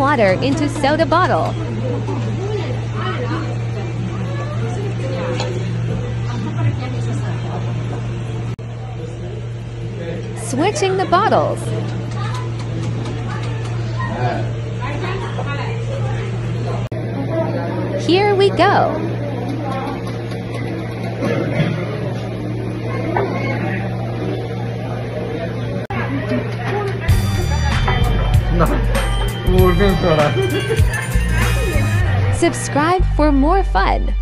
water into soda bottle. Switching the bottles. Here we go. Sonra. Subscribe for more fun.